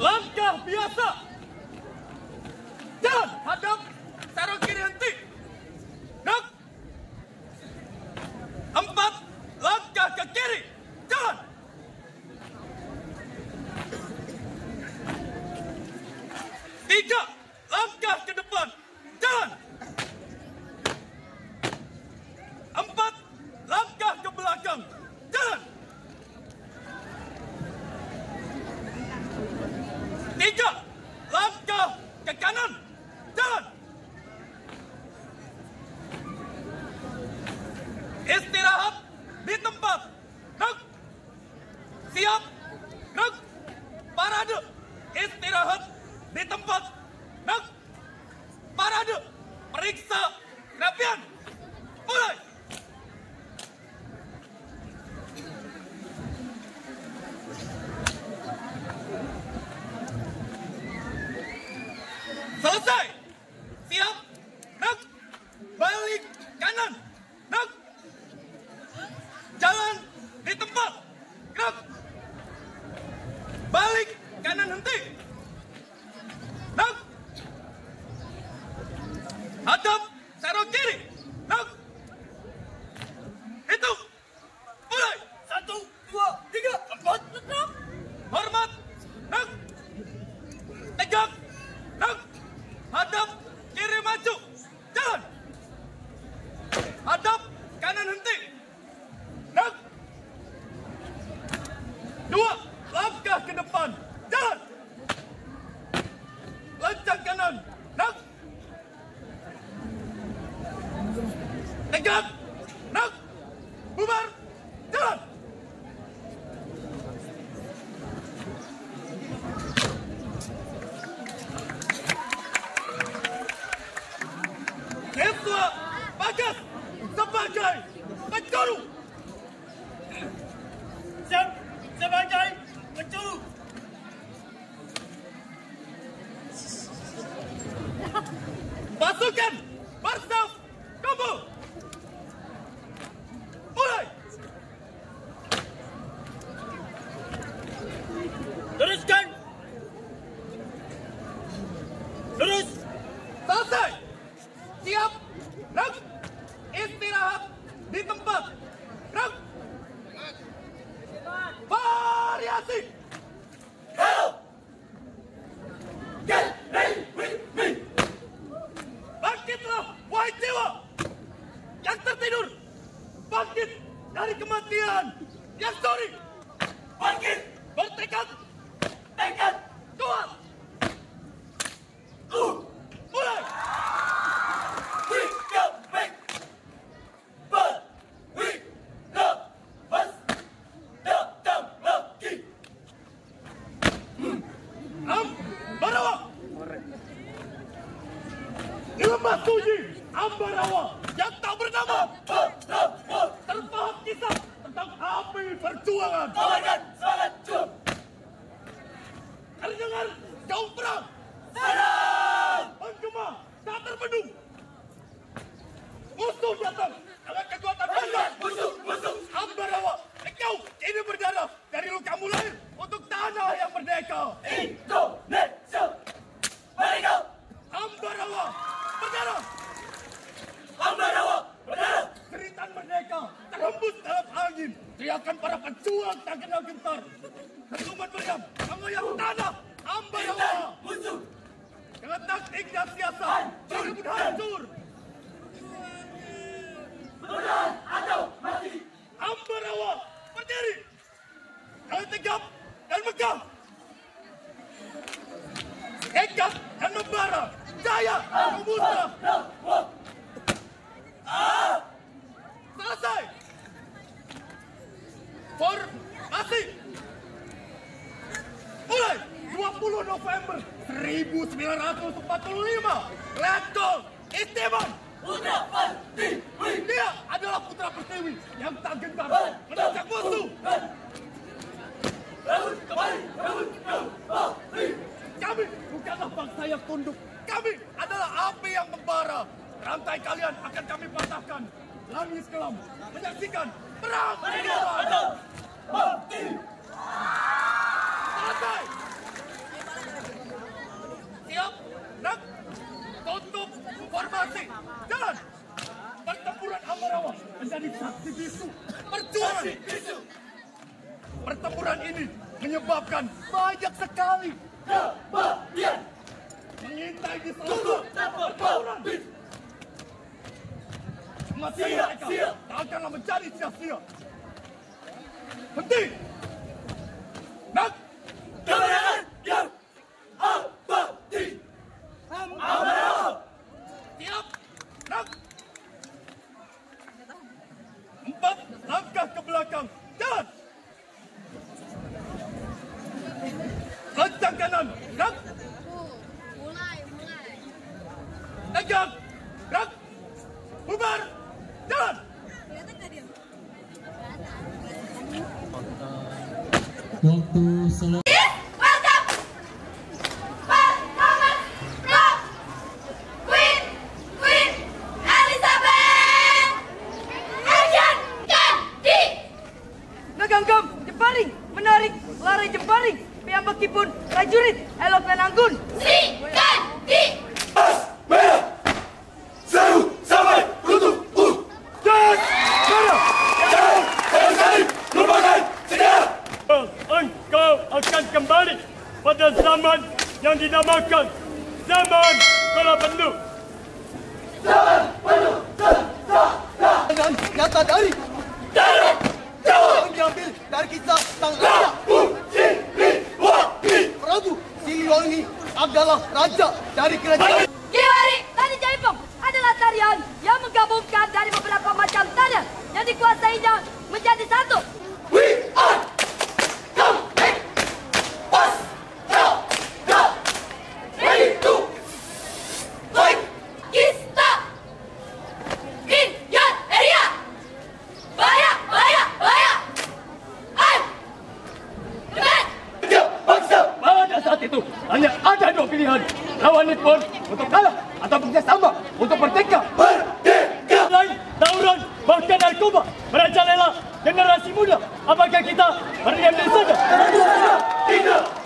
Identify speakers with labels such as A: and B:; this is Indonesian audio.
A: langkah biasa. Dan hadap taruh kiri henti. Dan empat langkah ke kiri. Dan tiga langkah ke depan. Dan Look at Lembah ambar Ambarawa Yang tak bernama. Terpaham kisah Tentang api perjuangan. Komandan Semangat Jom Terdengar Jauh perang. Serang Penggemar Tak terbendung. Teriakan para pejuang tak kenal gentar. Ketuman meriam, yang tanah, ambar hawa. Musuh. Ketak ignat siasa, berkebut hancur. formasi. Mulai 20 November 1945. Letkol Esteban Putra Pertiwi. Dia adalah Putra Pertiwi yang tak gentar menangkap musuh. Bangun kembali, bangun kembali. Kami bukanlah bangsa yang tunduk. Kami adalah api yang membara. Rantai kalian akan kami patahkan. Langit kelam menyaksikan perang. Merdeka! Kehidupan. Selesai. Siap? Nak? Tutup formasi. Jalan. Pertempuran Amarawa menjadi saksi bisu. Perjuangan. Pertempuran ini menyebabkan banyak sekali kematian. Mengintai di seluruh pertempuran. Kematian mereka tak akanlah menjadi sia-sia. Henti! Nak! Kemenangan yang abadi! Amarawa! Siap! Nak! Empat langkah ke belakang. Kanan.
B: Mulai mulai
A: Tegak. Bubar. Jalan.
C: Waktu selesai.
D: Yang dinamakan zaman Kala Penuh.
E: dengan nyata dari
A: Darah. Jawa.
E: yang diambil dari kisah sang raja
A: Uji. Liwati.
E: Prabu Siliwangi adalah raja dari kerajaan
F: Kiwari, tari jaipong adalah tarian yang menggabungkan dari beberapa macam tarian yang dikuasainya menjadi satu.
D: Pilihan. Lawan Nippon untuk kalah atau bekerjasama untuk merdeka.
A: Merdeka.
D: Lain, tawuran, bahkan narkoba merajalela generasi muda. Apakah kita berdiam diri saja?
A: Tidak. Lawan.